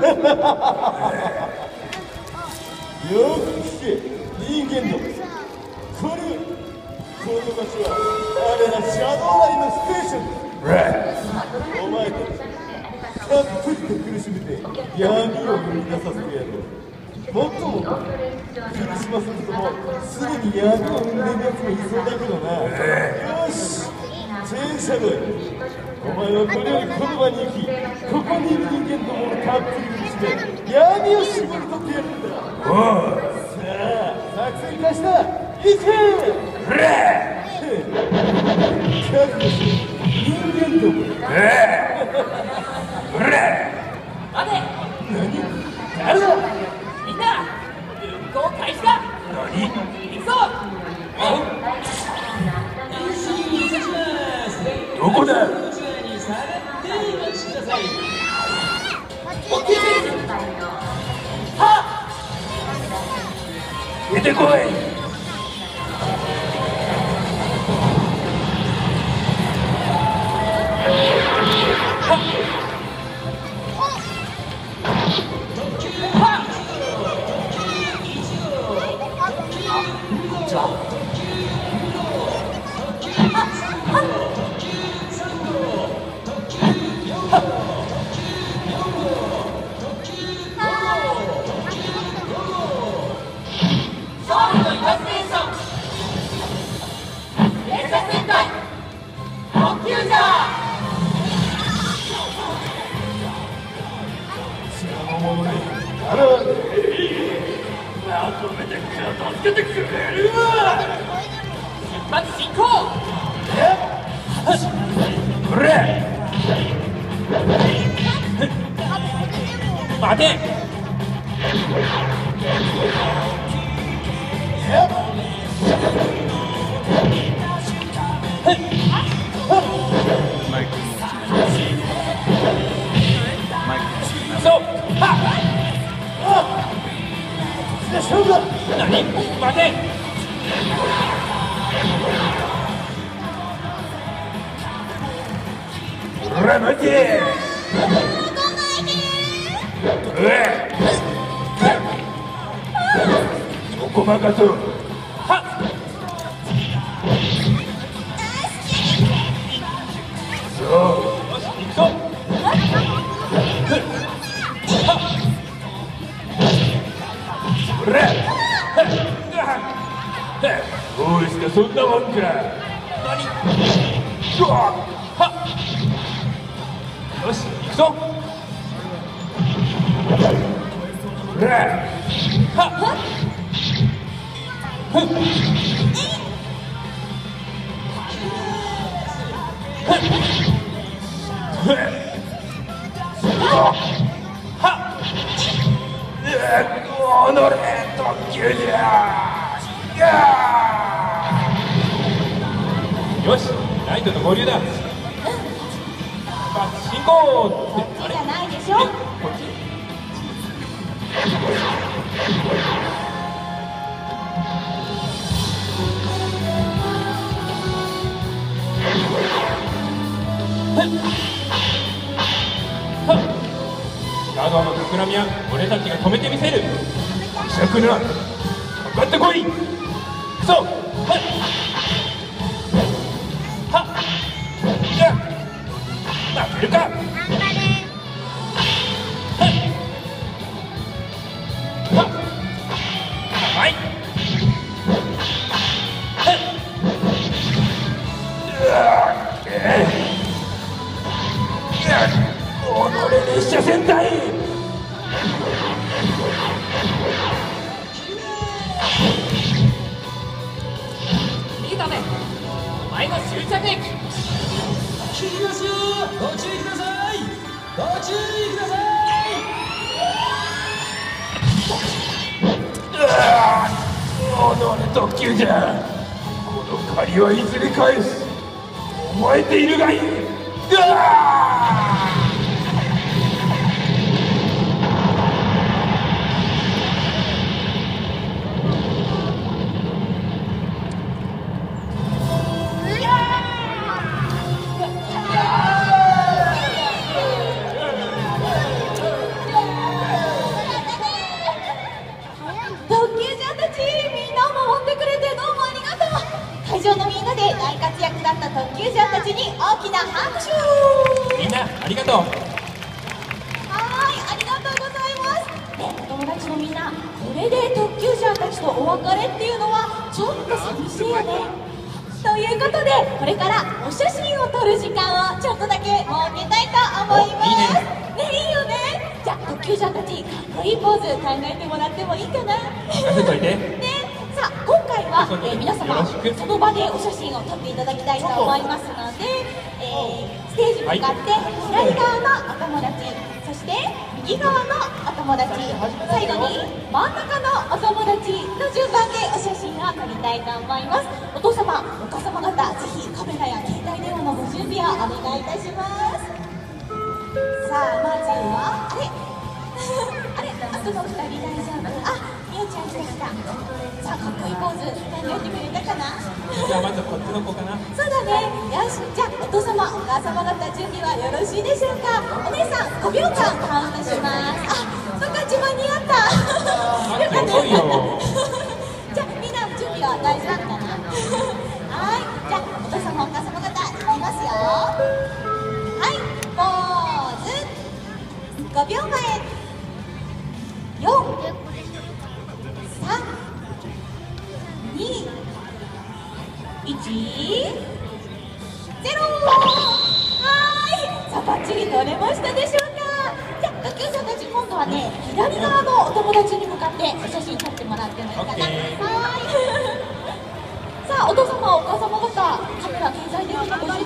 よく聞け人間どもこれこの場所はあれらシャドウライのステーションだお前たちたっぷりと苦しめて闇を生み出させてやろうもっとも霧島するともすでに闇を生んでるやつもいそうだけどなよしチェーンシャドウお前はこれよりこの場に行きここにいる人間どもをたっぷり苦しめ闇を絞り取ってやるんだおさあ作戦化した行け覚悟しろ人間ども待て誰だみんな運行開始だ何出てこい。勝まとめて片付けてくれるわ出発進行これ待てほら待ておいそこまかとはそう行くぞほらどうしてそんなもんか何よし行くぞ。ほらはおのれ特急じゃ。よしライトと合流だ。出発進行こってあれじゃないでしょこっちガードの企みは俺たちが止めてみせるしゃくなかかってこいくそはいいいだねお前の終着駅。切りますよご注意ください。ご注意ください。うおのれ特急じゃ。この借りはいずれ返す。覚えているがいいうわりがとうはーい、ありがとうございます。ね、お友達のみんな、これで特急者たちとお別れっていうのはちょっと寂しいよね。ということで、これからお写真を撮る時間をちょっとだけ設けたいと思います。おいいねね、いいよね。じゃあ特急者たち、かっこいいポーズ考えてもらってもいいかな。といて ね、さあ今回は、えー皆様その場でお写真を撮っていただきたいと思いますので、えーステージに向かって左側のお友達そして右側のお友達最後に真ん中のお友達の順番でお写真を撮りたいと思います。お父様お母様方ぜひカメラや携帯電話のご準備をお願いいたします。さあまずは あれあれあとの二人大丈夫？あみおちゃんっこいいポーズ考えてくれたかな。じゃあまずこっちの子かな。そうだね。よしじゃあお父様お母様方準備はよろしいでしょうか。お姉さん5秒間カウントします。あそっか自慢に合った。よかったよよかったじゃあみんな準備は大丈夫かな。はい。じゃあお父様お母様方いきますよ。はいポーズ。5秒前。4 3 2 1ゼロはい。さあバッチリ撮れましたでしょうか。じゃあ学級生たち今度はね左側のお友達に向かってお写真撮ってもらってもいいかな。はい。さあお父様お母様方カメラ携帯電話のご